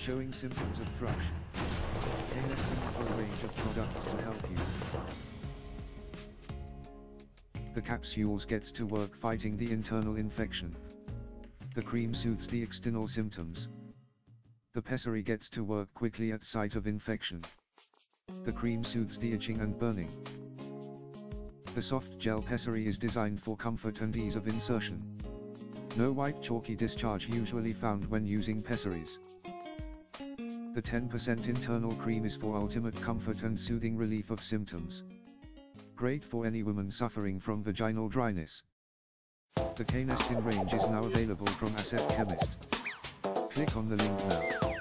showing symptoms of thrush. A range of products to help you. The capsules gets to work fighting the internal infection. The cream soothes the external symptoms. The pessary gets to work quickly at site of infection. The cream soothes the itching and burning. The soft gel pessary is designed for comfort and ease of insertion. No white chalky discharge usually found when using pessaries. The 10% internal cream is for ultimate comfort and soothing relief of symptoms. Great for any woman suffering from vaginal dryness. The Canesten range is now available from Asset Chemist. Click on the link now.